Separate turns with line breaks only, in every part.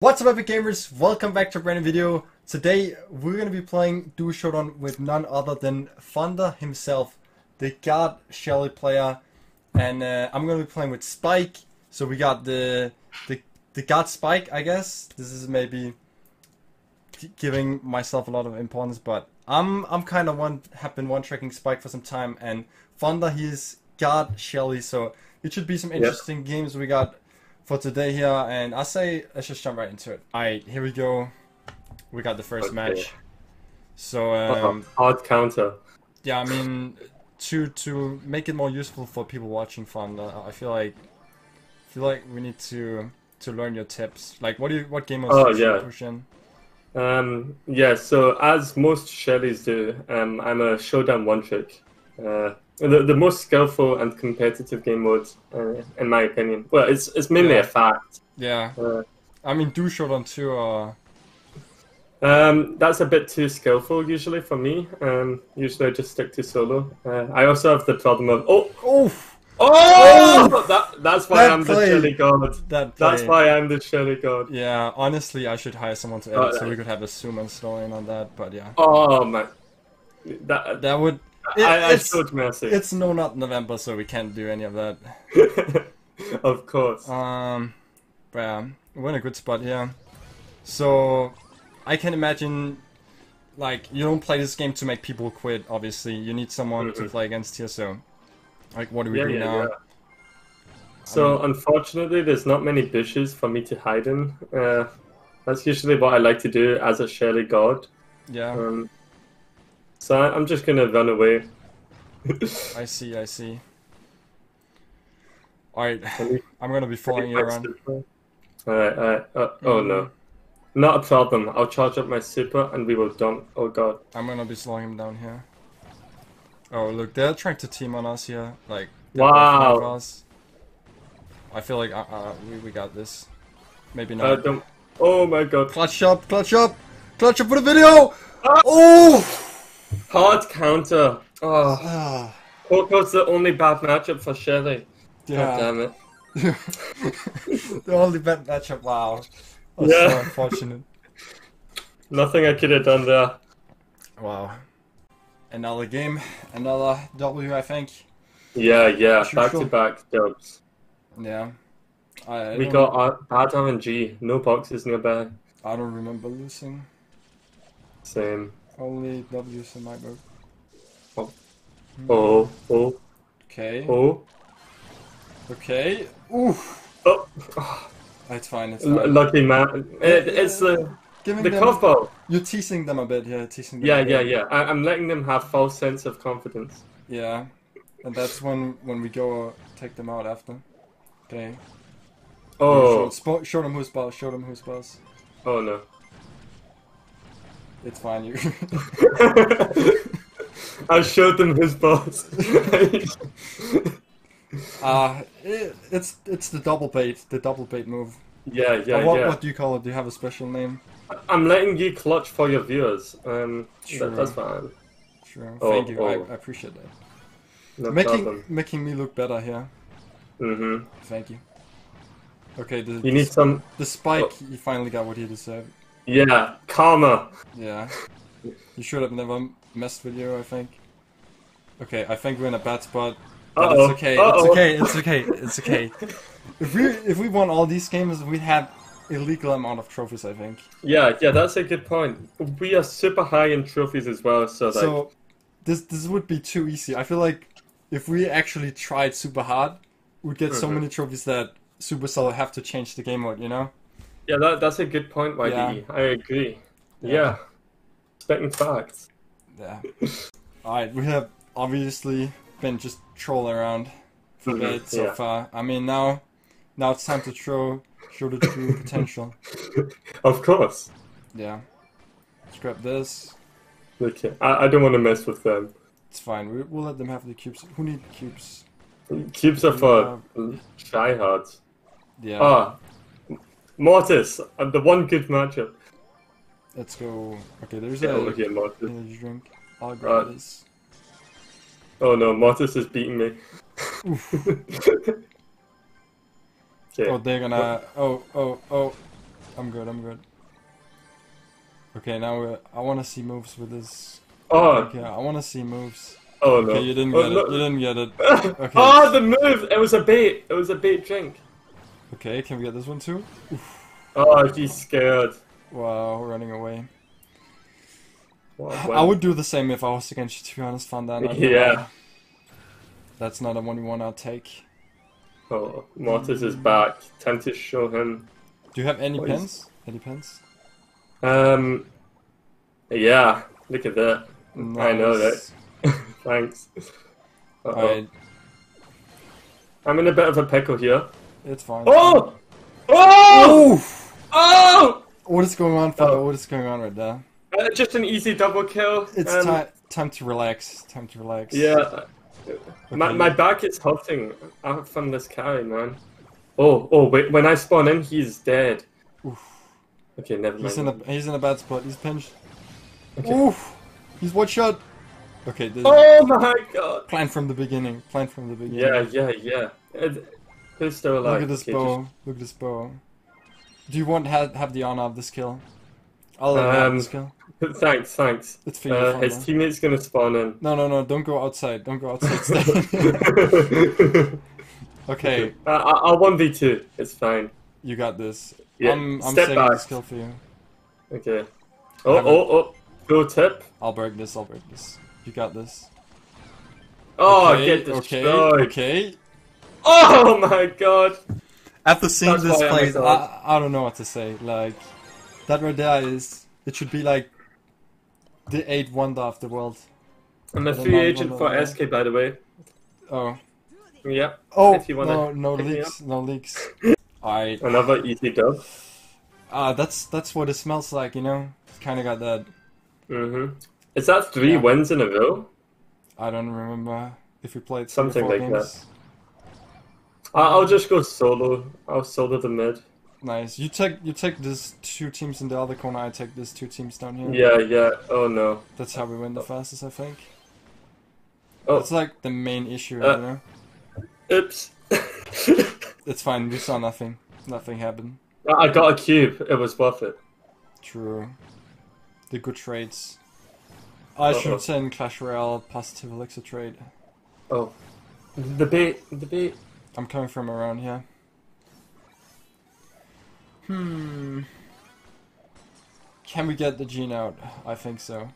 What's up epic gamers, welcome back to a brand new video. Today we're going to be playing Duo Showdown with none other than Thunder himself, the God Shelly player. And uh, I'm going to be playing with Spike. So we got the, the, the God Spike I guess. This is maybe giving myself a lot of importance, but I'm I'm kind of one have been one tracking Spike for some time and Fonda he is God Shelly so it should be some interesting yep. games we got for today here, and I say let's just jump right into it. Alright, here we go. We got the first okay. match. So um,
hard counter.
Yeah, I mean to to make it more useful for people watching fun, uh, I feel like I feel like we need to to learn your tips. Like what do you what game modes oh, yeah. push in?
Um yeah, so as most Shellys do, um I'm a showdown one trick. Uh, the, the most skillful and competitive game mode, uh, in my opinion. Well, it's it's mainly yeah. a fact.
Yeah. Uh, I mean, Duo Showdown 2 uh...
Um, that's a bit too skillful usually for me. Um, usually I just stick to solo. Uh, I also have the problem of oh
oh
oh, that, that's why that I'm play. the Shelly God. That that's why I'm the Shelly God.
Yeah, honestly, I should hire someone to edit so we could have a zoom and slow in on that. But yeah.
Oh man,
that that would
it, I, I it's, mercy.
It's no, not November, so we can't do any of that.
of course.
Um, but yeah, we're in a good spot here. So, I can imagine, like, you don't play this game to make people quit. Obviously, you need someone mm -hmm. to play against here. So, like, what do we yeah, do yeah, now? Yeah.
So, I unfortunately, there's not many bushes for me to hide in. Uh, that's usually what I like to do as a Shelly god.
Yeah. Um,
so I'm just gonna run away.
I see, I see. Alright, I'm gonna be following you around.
Alright, alright. Uh, oh no. Mm-hmm. Not a problem. I'll charge up my super and we will dump. Oh god.
I'm gonna be slowing him down here. Oh look, they're trying to team on us here. Like,
wow.
I feel like uh, uh, we, we got this. Maybe not.
Uh, oh my god.
Clutch up, clutch up! Clutch up for the video! Ah! Oh!
Hard counter. Oh. Coco's the only bad matchup for Shelly. Yeah. God damn it.
the only bad matchup, wow. That's yeah. so unfortunate.
Nothing I could have done there.
Wow. Another game, another W, I think.
Yeah, yeah, back to back dubs.
Yeah.
I, I we got uh, bad RNG, no boxes nearby.
I don't remember losing.
Same.
Only W's in my book.
Oh. Oh. Oh.
Okay.
Oh.
Okay. Oof.
Oh.
Ah, it's fine. It's fine.
Lucky man. It, it's the uh, Giving the combo.
You're teasing them a bit. Yeah, teasing them.
Yeah, yeah, yeah. I, am letting them have false sense of confidence.
Yeah, and that's when when we go uh, take them out after. Okay.
Oh.
Show, show them who's boss. Show them who's boss.
Oh no.
It's fine. You.
I showed them his boss.
uh, it, it's it's the double bait, the double bait move.
Yeah, yeah,
what,
yeah.
What do you call it? Do you have a special name?
I'm letting you clutch for your viewers. Um, sure. that, that's fine.
Sure. Oh, Thank you. Oh. I, I, appreciate that.
No
making
problem.
making me look better here.
Mhm.
Thank you. Okay. The,
you
the,
need some.
The spike. Oh. He finally got what he deserved.
Yeah, karma.
Yeah. You should have never messed with you, I think. Okay, I think we're in a bad spot. But it's okay. Uh -oh. It's okay. It's okay. It's okay. if we if we won all these games, we'd have illegal amount of trophies. I think.
Yeah, yeah, that's a good point. We are super high in trophies as well, so like.
So, this this would be too easy. I feel like if we actually tried super hard, we'd get mm -hmm. so mm-hmm. many trophies that Supercell have to change the game mode. You know.
Yeah, that, that's a good point, Yde. Yeah. I agree. Yeah. yeah. Specking facts.
Yeah. Alright, we have obviously been just trolling around for a mm-hmm. bit so yeah. far. I mean, now now it's time to show show the true potential.
Of course.
Yeah. Scrap this.
Okay, I, I don't want to mess with them.
It's fine. We, we'll let them have the cubes. Who need cubes?
Cubes are for shy hearts.
Yeah.
Ah, Mortis, uh, the one good matchup.
Let's go. Okay, there's
Get
a
over here, Mortis.
energy drink. I'll grab uh, this.
Oh no, Mortis is beating me.
okay. Oh, they're gonna. Oh, oh, oh. I'm good. I'm good. Okay, now I want to see moves with this.
Oh,
Okay, I want to see moves.
oh no.
Okay, you didn't
Oh,
get
no.
it. You didn't get it. Okay.
Oh, the move! It was a bait. It was a bait drink.
Okay, can we get this one too?
Oh, he's scared.
Wow, running away.
A
I would do the same if I was against you, to be honest, Thunder. I'd be
Yeah.
like, That's not a one you want to take.
Oh, Mortis is back. Time to show him.
Do you have any
What is-
pens? Any pens?
Um, yeah. Look at that. I know
that.
Thanks. Uh-oh.
Alright,
I'm in a bit of a pickle here.
It's fine.
Oh! Oh!
Oof!
Oh!
What is going on, Thunder?
Oh.
What is going on right there?
Uh, just an easy double kill.
It's
Um,
time time to relax. Time to relax.
Yeah. My,
Okay.
my back is hurting from this carry, man. Oh, oh, wait, when I spawn in, he's dead.
Oof.
Okay, never mind.
He's in a he's in a bad spot. He's pinched.
Okay.
Oof! He's one shot. Okay,
Oh my god!
plan from the beginning. Plan from the beginning.
Yeah, yeah, yeah. It, who's still alive?
Look at this bow. Look at this bow. Do you want have have the honor of this kill? I'll let you have
Um,
this kill.
Thanks, thanks.
It's for
Uh, his teammate's gonna spawn in.
No, no, no! Don't go outside. Don't go outside. Stay. okay,
Uh, I- I'll 1v2. It's fine.
you got this.
Yeah,
I'm I'm
step
saving
back.
this kill for you.
Okay. Oh,
Have
oh, oh. Pro tip.
I'll break this. I'll break this. You got this.
Oh,
okay,
get
this.
okay,
okay.
Oh my god.
After seeing
That's
this
why I'm
play,
a god.
I, I don't know what to say. Like that right there is it should be like the eighth wonder of the world.
I'm a free agent for
no.
SK, by the way.
Oh,
Yeah.
oh,
If you wanna
no, no leaks, no leaks. Alright,
Another easy dub.
ah, that's that's what it smells like, you know. It's kind of got that.
Mm-hmm. Is that three
Yeah.
wins in a row?
I don't remember if we played
Something like
games.
I- I'll just go solo. I'll solo the mid.
Nice. You take you take this two teams in the other corner. I take these two teams down here.
Yeah, yeah. Oh no.
That's how we win the fastest, I think.
Oh.
That's like the main issue,
Uh.
you know.
Oops.
It's fine. We saw nothing. Nothing happened.
I got a cube. It was worth it.
True. The good trades. I
Uh-oh.
should send Clash Royale positive elixir trade.
Oh. The bait. The bait.
I'm coming from around here. Hmm. Can we get the gene out? I think so.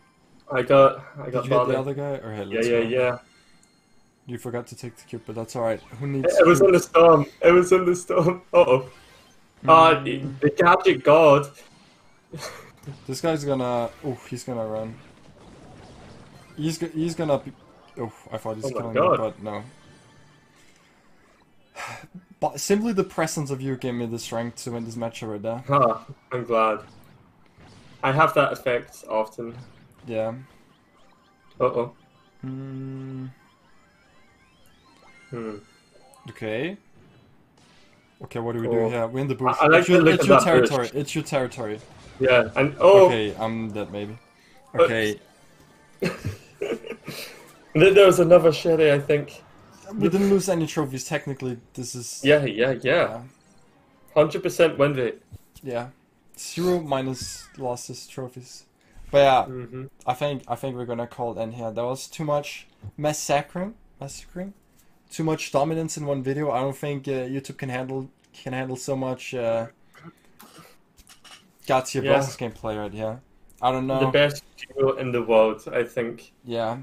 I got. I
Did
got
you get the other guy? Or hey,
Yeah, yeah,
go.
yeah.
You forgot to take the cube, but that's alright. Who needs
It was in the storm. It was in the storm. Uh oh. Ah,
Hmm.
the, the gadget god.
This guy's gonna. Oh, he's gonna run. He's he's gonna. Be... Oh, I thought he's
Oh
killing me, but no. But simply the presence of you gave me the strength to win this match right there.
Ah, I'm glad. I have that effect often.
Yeah.
Uh oh.
Hmm.
Hmm.
Okay. Okay, what do we do
Oh.
here? We're in the bush.
I like
it's your, it's your
bush.
territory. It's your territory.
Yeah, and oh,
Okay, I'm dead maybe.
Uh,
Okay,
th- there was another Shelly, I think.
We didn't lose any trophies. Technically, this is
Yeah, yeah, yeah. Hundred percent win rate.
yeah. Zero minus losses trophies. But yeah,
hmm
I think I think we're gonna call it end here. There was too much massacring, massacring, too much dominance in one video. I don't think uh, YouTube can handle can handle so much uh, your
Yeah.
versus gameplay right here. I don't know.
The best duo in the world, I think.
Yeah.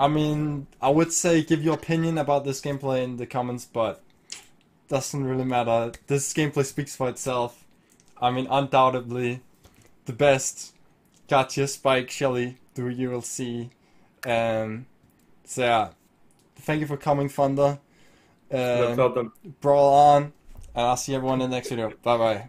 I mean, I would say give your opinion about this gameplay in the comments, but doesn't really matter. This gameplay speaks for itself. I mean, undoubtedly, the best Gatia Spike Shelly do you will see. Um, so yeah, thank you for coming, Thunder.
No
Um,
problem.
brawl on, and I'll see everyone in the next video. Bye bye.